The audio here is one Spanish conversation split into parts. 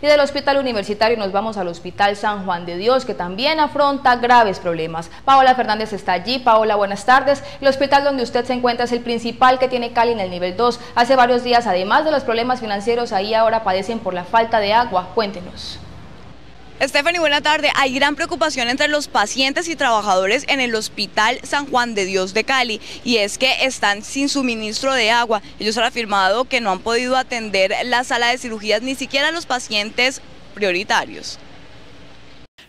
Y del hospital universitario nos vamos al hospital San Juan de Dios, que también afronta graves problemas. Paola Fernández está allí. Paola, buenas tardes. El hospital donde usted se encuentra es el principal que tiene Cali en el nivel 2. Hace varios días, además de los problemas financieros, ahí ahora padecen por la falta de agua. Cuéntenos. Stephanie, buena tarde. Hay gran preocupación entre los pacientes y trabajadores en el Hospital San Juan de Dios de Cali y es que están sin suministro de agua. Ellos han afirmado que no han podido atender la sala de cirugías ni siquiera a los pacientes prioritarios.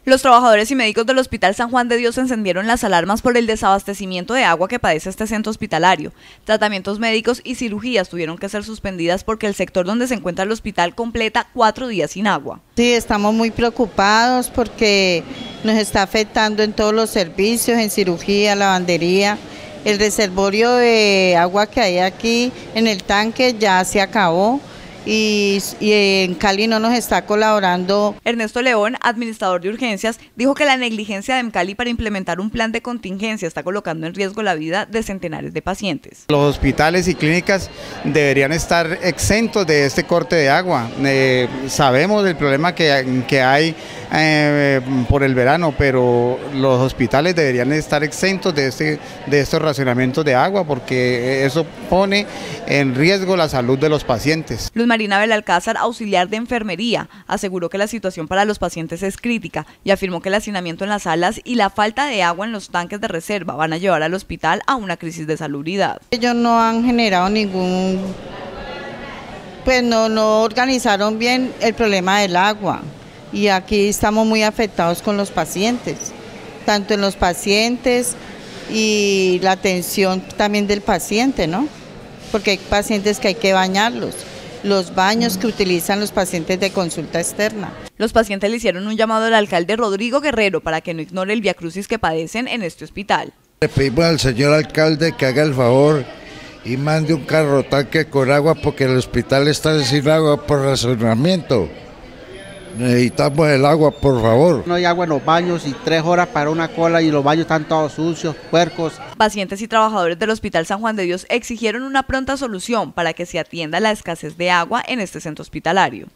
Los trabajadores y médicos del Hospital San Juan de Dios encendieron las alarmas por el desabastecimiento de agua que padece este centro hospitalario. Tratamientos médicos y cirugías tuvieron que ser suspendidas porque el sector donde se encuentra el hospital completa cuatro días sin agua. Sí, estamos muy preocupados porque nos está afectando en todos los servicios, en cirugía, lavandería. El reservorio de agua que hay aquí en el tanque ya se acabó y, en Cali no nos está colaborando. Ernesto León, administrador de urgencias, dijo que la negligencia de Cali para implementar un plan de contingencia está colocando en riesgo la vida de centenares de pacientes. Los hospitales y clínicas deberían estar exentos de este corte de agua. Eh, sabemos del problema que, que hay eh, por el verano, pero los hospitales deberían estar exentos de, este, de estos racionamientos de agua porque eso pone en riesgo la salud de los pacientes. Luz Marina Belalcázar, auxiliar de enfermería, aseguró que la situación para los pacientes es crítica y afirmó que el hacinamiento en las salas y la falta de agua en los tanques de reserva van a llevar al hospital a una crisis de salubridad. Ellos no han generado ningún pues no, no organizaron bien el problema del agua y aquí estamos muy afectados con los pacientes, tanto en los pacientes y la atención también del paciente, ¿no? Porque hay pacientes que hay que bañarlos los baños que utilizan los pacientes de consulta externa. Los pacientes le hicieron un llamado al alcalde Rodrigo Guerrero para que no ignore el viacrucis que padecen en este hospital. Le pedimos al señor alcalde que haga el favor y mande un carro tanque con agua porque el hospital está sin agua por razonamiento. Necesitamos el agua, por favor. No hay agua en los baños y tres horas para una cola y los baños están todos sucios, puercos. Pacientes y trabajadores del Hospital San Juan de Dios exigieron una pronta solución para que se atienda la escasez de agua en este centro hospitalario.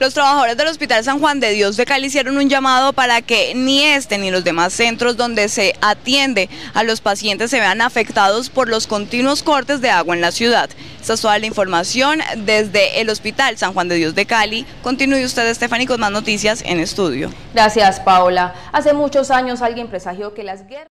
Los trabajadores del Hospital San Juan de Dios de Cali hicieron un llamado para que ni este ni los demás centros donde se atiende a los pacientes se vean afectados por los continuos cortes de agua en la ciudad. Esta es toda la información desde el Hospital San Juan de Dios de Cali. Continúe usted, Stephanie, con más noticias en estudio. Gracias, Paola. Hace muchos años alguien presagió que las guerras...